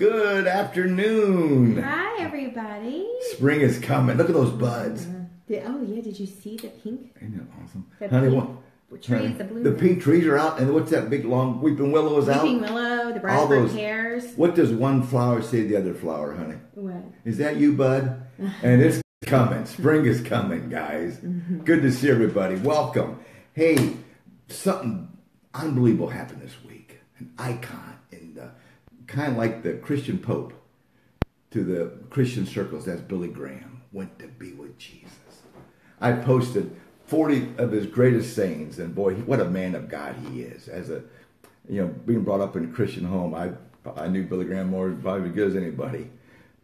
Good afternoon. Hi, everybody. Spring is coming. Look at those buds. Uh-huh. Did, oh yeah, did you see the pink? Isn't that awesome? The Honey, pink what? trees, honey, the blue the pink trees are out, and what's that big long weeping willow is out? Weeping willow, the All those- pears. What does one flower say to the other flower, honey? What? Is that you, bud? and it's coming. Spring is coming, guys. Mm-hmm. Good to see everybody. Welcome. Hey, something unbelievable happened this week. An icon in the kind of like the Christian Pope to the Christian circles. That's Billy Graham. Went to be with Jesus. I posted 40 of his greatest sayings, and boy, what a man of God he is. As a, you know, being brought up in a Christian home, I I knew Billy Graham more probably as good as anybody.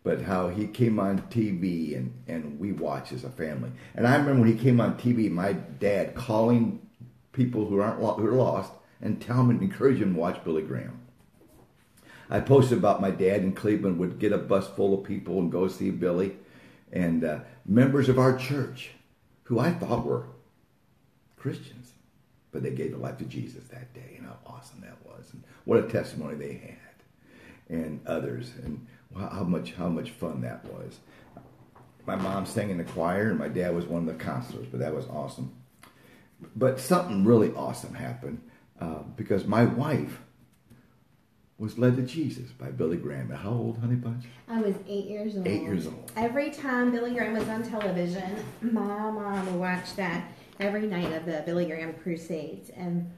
But how he came on TV and, and we watched as a family. And I remember when he came on TV, my dad calling people who aren't who are lost and telling them encouraging them to watch Billy Graham. I posted about my dad in Cleveland would get a bus full of people and go see Billy, and uh, members of our church, who I thought were Christians, but they gave their life to Jesus that day, and how awesome that was, and what a testimony they had, and others, and how much how much fun that was. My mom sang in the choir, and my dad was one of the counselors, but that was awesome. But something really awesome happened uh, because my wife was led to Jesus by Billy Graham. How old, Honey Bunch? I was eight years old. Eight years old. Every time Billy Graham was on television, my mom would watch that every night of the Billy Graham Crusades. And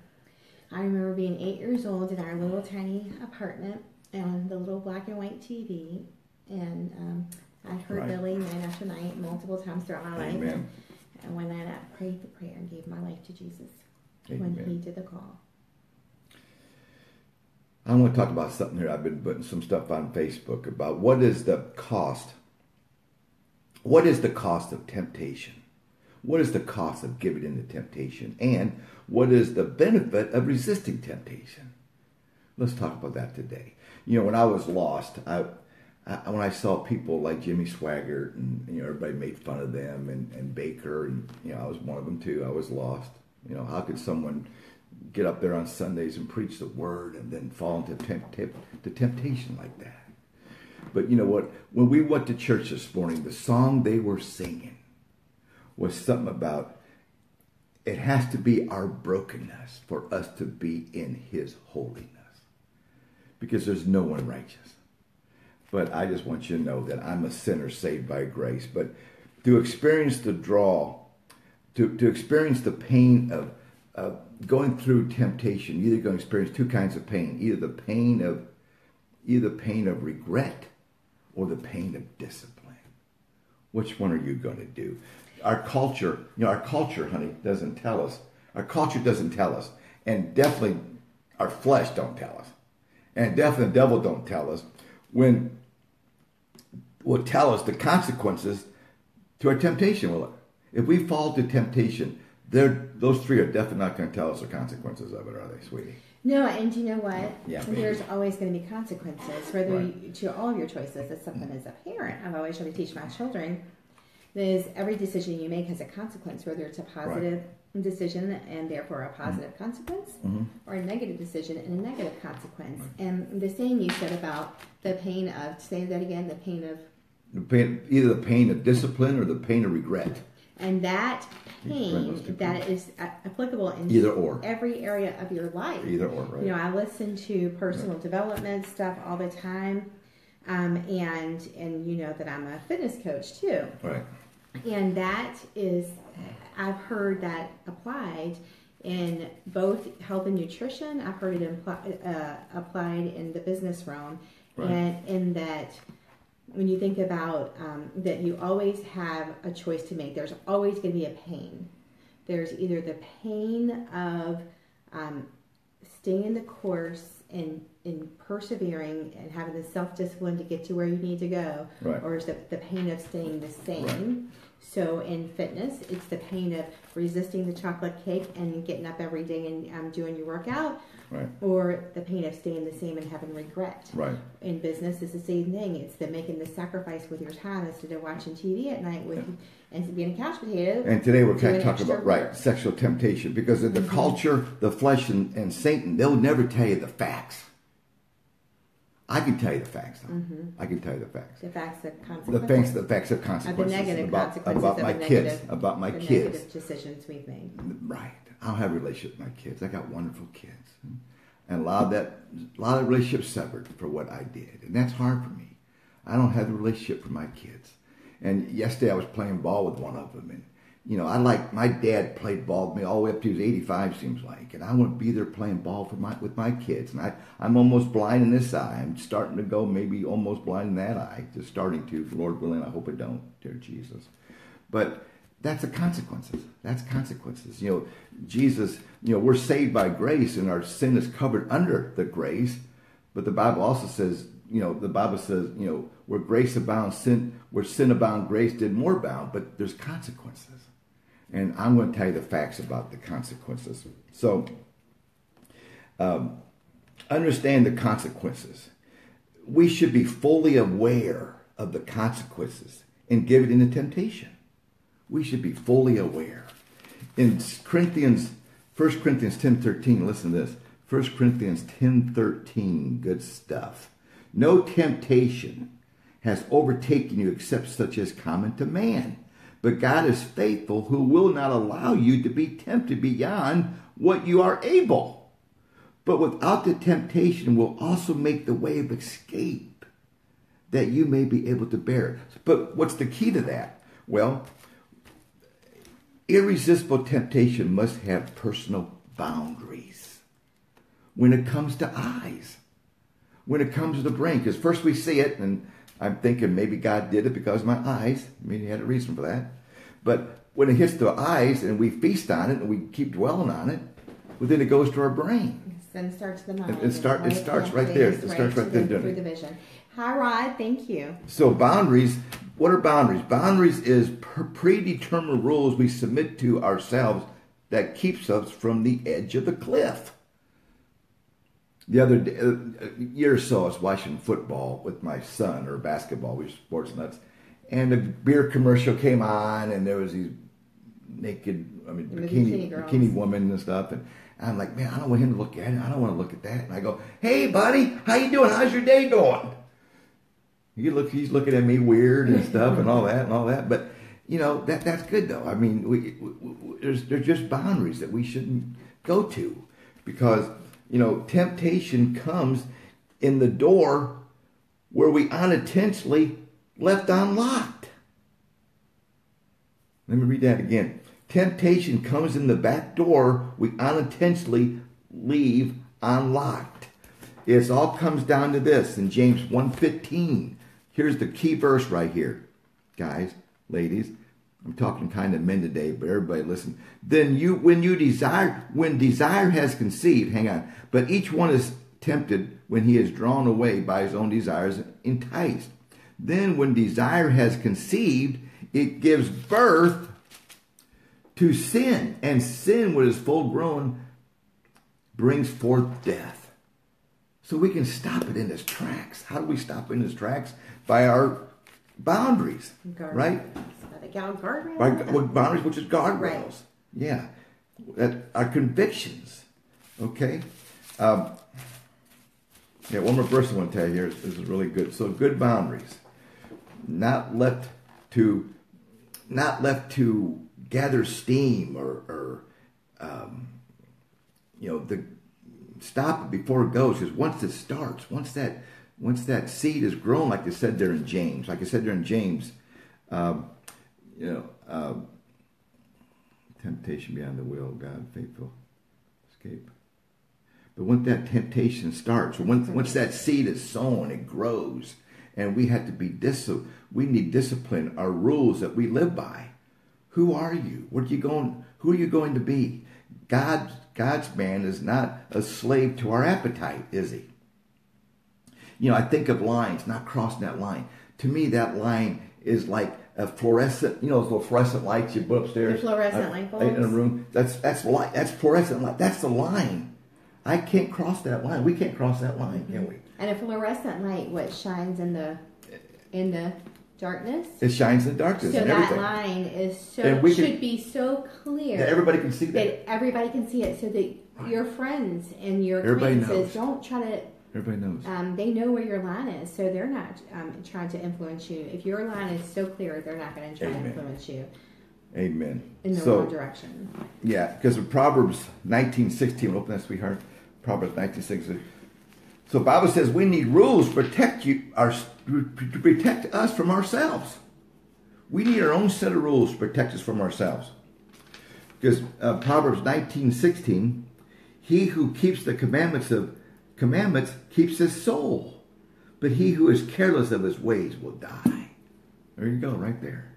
I remember being eight years old in our little tiny apartment and the little black and white TV. And um, I heard Right. Billy night after night, multiple times throughout my life. Amen. And when I prayed the prayer and gave my life to Jesus, when he did the call. I want to talk about something here. I've been putting some stuff on Facebook about what is the cost. What is the cost of temptation? What is the cost of giving in to temptation? And what is the benefit of resisting temptation? Let's talk about that today. You know, when I was lost, I, I when I saw people like Jimmy Swaggart and you know everybody made fun of them and, and Bakker and you know I was one of them too. I was lost. You know, how could someone get up there on Sundays and preach the word and then fall into to temptation like that? But you know what? When we went to church this morning, the song they were singing was something about it has to be our brokenness for us to be in his holiness because there's no one righteous. But I just want you to know that I'm a sinner saved by grace. But to experience the draw, to, to experience the pain of, of going through temptation, either going to experience two kinds of pain. Either the pain of either the pain of regret or the pain of discipline. Which one are you going to do? Our culture, you know, our culture, honey, doesn't tell us. Our culture doesn't tell us. And definitely our flesh don't tell us. And definitely the devil don't tell us. When will tell us the consequences to our temptation. Will? If we fall to temptation, they're, those three are definitely not going to tell us the consequences of it, are they, sweetie? No, and you know what? Yeah. There's always going to be consequences, whether Right. you, to all of your choices. That's something as a parent I've always tried to teach my children. Is every decision you make has a consequence, whether it's a positive decision and therefore a positive consequence, Mm-hmm. or a negative decision and a negative consequence. And the saying you said about the pain of say that again, the pain of The pain, either the pain of discipline or the pain of regret. And that pain that is applicable in Either or. every area of your life. Either or, right? You know, I listen to personal development stuff all the time, um, and and you know that I'm a fitness coach too, Right. and that is I've heard that applied in both health and nutrition. I've heard it impli- uh, applied in the business realm, Right. and in that when you think about um, that you always have a choice to make there's always going to be a pain. There's either the pain of um, staying in the course and in persevering and having the self-discipline to get to where you need to go Right. or is it the pain of staying the same so in fitness it's the pain of resisting the chocolate cake and getting up every day and um, doing your workout Right. or the pain of staying the same and having regret Right. in business it's the same thing. It's the making the sacrifice with your time instead of watching TV at night with and being a couch potato. And today we're kind of talking about right sexual temptation because of the culture, the flesh, and, and Satan. They'll never tell you the facts. I can tell you the facts. Though. Mm-hmm. I can tell you the facts. The facts of The facts, the facts of of consequences the negative about, consequences about of my the kids, negative, about my the kids. negative decisions we've made. Right. I don't have a relationship with my kids. I got wonderful kids, and a lot of that, a lot of relationships severed for what I did, and that's hard for me. I don't have the relationship for my kids. And yesterday I was playing ball with one of them, and you know, I like my dad played ball with me all the way up to was 85, seems like, and I want to be there playing ball for my with my kids. And I, I'm almost blind in this eye. I'm starting to go maybe almost blind in that eye, just starting to. Lord willing, I hope I don't, dear Jesus. But that's the consequences. That's consequences. You know, Jesus, you know, we're saved by grace and our sin is covered under the grace. But the Bible also says, you know, the Bible says, you know, where grace abounds, sin, where sin abound, grace did more abound. But there's consequences. And I'm going to tell you the facts about the consequences. So, um, understand the consequences. We should be fully aware of the consequences and give it into temptation we should be fully aware. In Corinthians, 1 Corinthians 10 13, listen to this. 1 Corinthians 10 13, good stuff. No temptation has overtaken you except such as common to man. But God is faithful, who will not allow you to be tempted beyond what you are able. But without the temptation will also make the way of escape, that you may be able to bear it. But what's the key to that? Well, irresistible temptation must have personal boundaries when it comes to eyes, when it comes to the brain. Because first we see it, and I'm thinking maybe God did it because of my eyes. I mean, He had a reason for that. But when it hits the eyes and we feast on it and we keep dwelling on it, well, then it goes to our brain. Then starts the mind. It- it start- it starts right there. It starts right there, Through the vision. Hi, Rod. Thank you. So boundaries, what are boundaries? Boundaries is predetermined rules we submit to ourselves that keeps us from the edge of the cliff. The other day, a year or so, I was watching football with my son or basketball. We were sports nuts, and the beer commercial came on, and there was these naked, I mean, The bikini, bikini bikini woman and stuff, and I'm like, man, I don't want him to look at it. I don't want to look at that. And I go, hey, buddy, how you doing? How's your day going? He look, he's looking at me weird and stuff and all that and all that. But you know that that's good though. I mean, we, we, we, there's there's just boundaries that we shouldn't go to because you know temptation comes in the door where we unintentionally left unlocked. Let me read that again. Temptation comes in the back door we unintentionally leave unlocked. It all comes down to this in James 1:15. Here's the key verse right here. Guys, ladies, I'm talking kind of men today, but everybody listen. Then you when you desire when desire has conceived, hang on, but each one is tempted when he is drawn away by his own desires enticed. Then when desire has conceived, it gives birth to sin, and sin when it is full grown brings forth death. So we can stop it in its tracks. How do we stop it in its tracks? By our boundaries, right? Got a gal guardrail. By with boundaries, which is guardrails. Right. Yeah, that our convictions. Okay. Um, yeah, one more verse I want to tell you here. This is really good. So good boundaries, not left to, not left to gather steam or, or um, you know, the stop it before it goes. Because once it starts, once that once that seed is grown, like I said there in James, like I said there in James, um, you know, um, temptation beyond the will of God, faithful escape. But once that temptation starts, once once that seed is sown, it grows, and we have to be dis. We need discipline, our rules that we live by. Who are you? What are you going? Who are you going to be? God, God's man is not a slave to our appetite, is he? You know, I think of lines, not crossing that line. To me, that line is like a fluorescent. You know, those little fluorescent lights you put upstairs. The fluorescent light in a room. That's that's light. That's fluorescent light. That's the line. I can't cross that line. We can't cross that line, can we? And a fluorescent light, what shines in the in the darkness. It shines in the darkness So and that everything. line is so And we should can- be so clear that everybody can see that. that everybody can see it, so that your friends and your Everybody acquaintances knows. don't try to Everybody knows. Um, they know where your line is, so they're not um, trying to influence you. If your line is so clear, they're not going to try Amen. to influence you Amen. in the so, wrong direction. Yeah, because of Proverbs 19.16, open that, sweetheart. Proverbs 19.16. So Bible says we need rules to protect you, our, to protect us from ourselves. We need our own set of rules to protect us from ourselves. Because uh, Proverbs 19.16, he who keeps the commandments of commandments keeps his soul, but he who is careless of his ways will die. There you go, right there.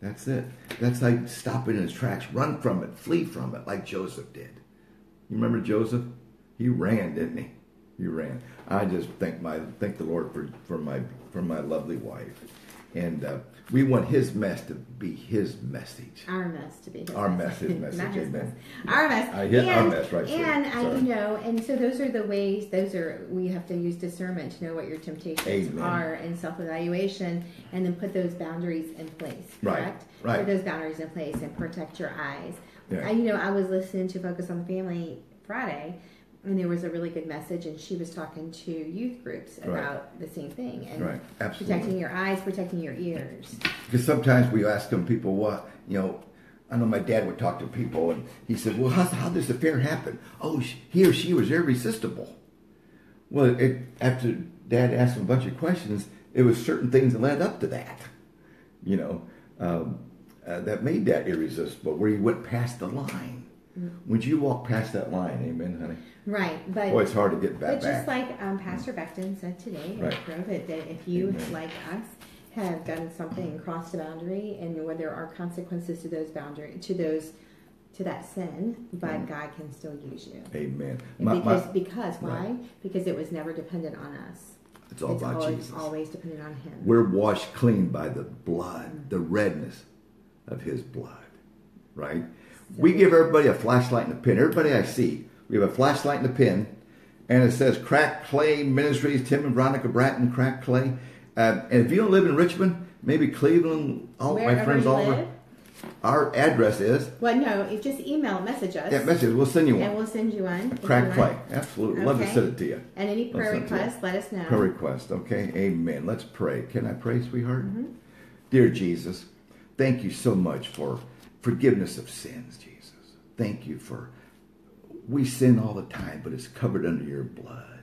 That's it. That's like stopping in his tracks, run from it, flee from it, like Joseph did. You remember Joseph? He ran, didn't he? He ran. I just thank my thank the Lord for for my for my lovely wife, and uh, we want His mess to be His message. Our mess to be his Our mess. message, Not his amen. mess. Our mess. I hit our mess right. And I, you know, and so those are the ways. Those are we have to use discernment to know what your temptations Amen. are and self-evaluation, and then put those boundaries in place. Right, right. Put those boundaries in place and protect your eyes. Yeah. I, you know, I was listening to Focus on the Family Friday. And there was a really good message, and she was talking to youth groups Right. about the same thing, and Right, absolutely. protecting your eyes, protecting your ears. Because sometimes we ask them people what you know. I know my dad would talk to people, and he said, "Well, how, how does the affair happen? Oh, he or she was irresistible." Well, it, after Dad asked him a bunch of questions, it was certain things that led up to that, you know, um, uh, that made that irresistible, where he went past the line. When you walk past that line, amen, honey. Right, but Boy, it's hard to get back. But just back. like um, Pastor Beckton said today, Right. Grove, that, that if you, Amen. like us, have done something and crossed a boundary, and where there are consequences to those boundary, to those, to that sin, but Mm-hmm. God can still use you. amen. My- my- because, because why? Right. Because it was never dependent on us. it's all about always, Jesus. always dependent on Him. We're washed clean by the blood, the redness of his blood, right? We give everybody a flashlight and a pin. Everybody I see, we have a flashlight and a pin, and it says Cracked Clay Ministries, Tim and Veronica Bratton, Cracked Clay. Um, and if you don't live in Richmond, maybe Cleveland, all Wherever my friends all over. Our address is Well, no, you just email, message us, that message. We'll send you one. and we'll send you one. you Crack. Clay, absolutely. Love to send it to you. And any prayer requests, let us know. Prayer request, okay? Amen. Let's pray. Can I pray, sweetheart? Mm-hmm. Dear Jesus, thank you so much for forgiveness of sins, Jesus. Thank you for, we sin all the time, but it's covered under your blood.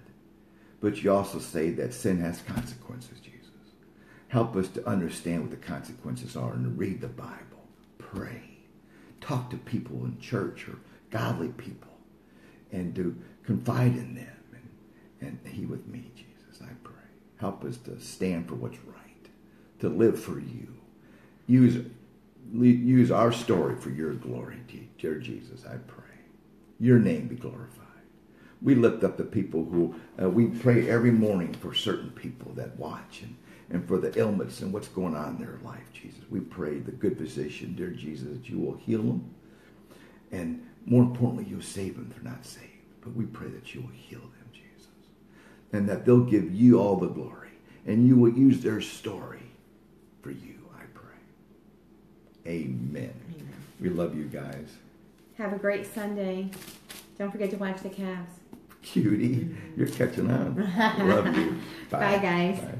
But you also say that sin has consequences, Jesus. Help us to understand what the consequences are and read the Bible, pray, talk to people in church or godly people, and to confide in them and, and he with me, Jesus, I pray. Help us to stand for what's right, to live for you. Use, use our story for your glory, dear Jesus, I pray. Your name be glorified. We lift up the people who, uh, we pray every morning for certain people that watch and, and for the ailments and what's going on in their life, Jesus. We pray the good physician, dear Jesus, that you will heal them. And more importantly, you'll save them if they're not saved. But we pray that you will heal them, Jesus. And that they'll give you all the glory. And you will use their story for you. Amen. Amen. We love you guys. Have a great Sunday. Don't forget to watch the Cavs. Cutie, you're catching on. love you. Bye, guys. Bye.